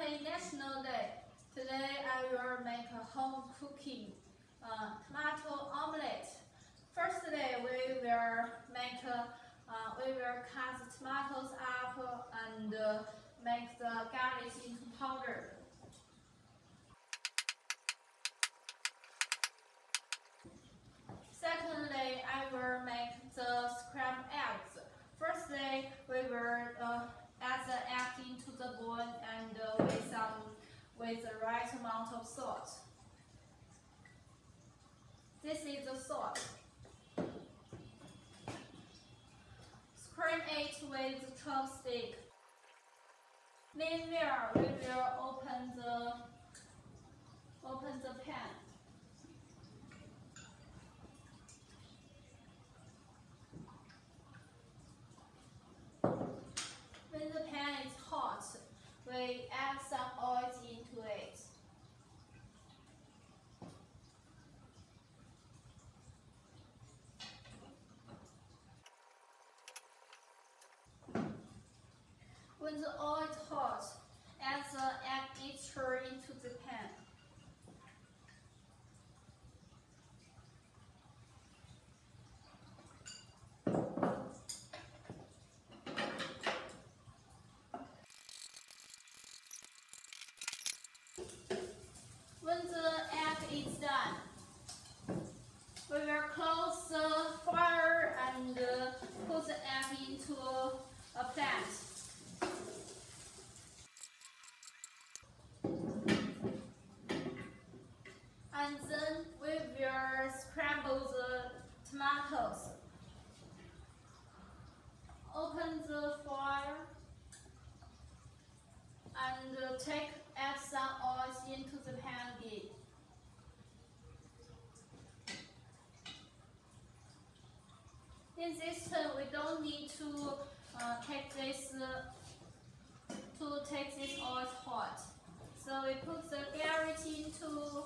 Happy National Day! Today I will make a home cooking uh, tomato omelette. Firstly, we will make a, uh, we will cut the tomatoes up and uh, make the garlic into powder. Secondly, I will make the scrambled eggs. Firstly, we will uh, with the right amount of salt. This is the salt. Scrape it with the chopstick. Meanwhile, we will open the open the pan. When the pan is hot, we add some oil into it. When the oil is hot, add the egg mixture into the pan. When the egg is done, we will close the fire and uh, put the egg into a plant. And then we will scramble the tomatoes. Open the fire and uh, take add some oil into the pan again. In this turn, we don't need to uh, take this uh, to take this oil hot. So we put the garlic into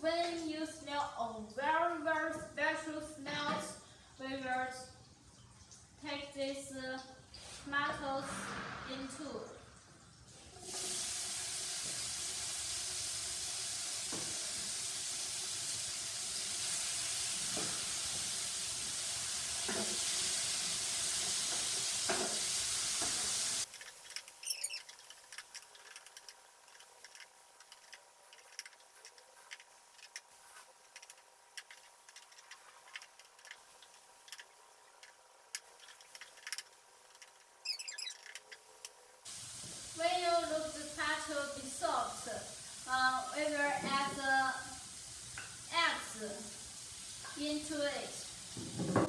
when you smell a very very special smell, we will take these uh, tomatoes into. When you look the tomato be soft, uh, we will add the eggs into it.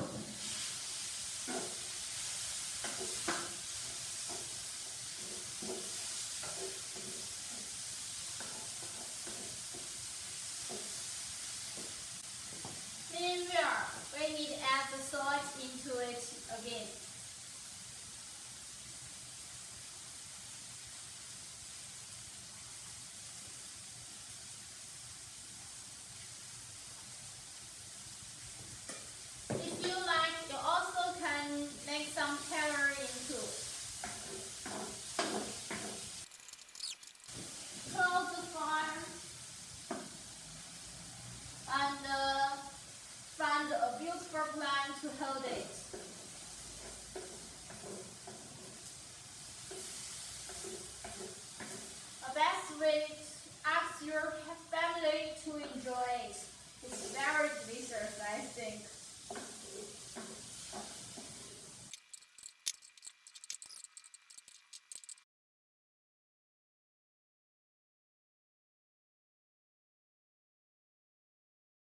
Meanwhile, we need to add the salt into it again. If you like, you also can make some celery into. Close the fire and uh, find a beautiful plant to hold it. A best way to ask your family to enjoy it. It's very delicious, I think.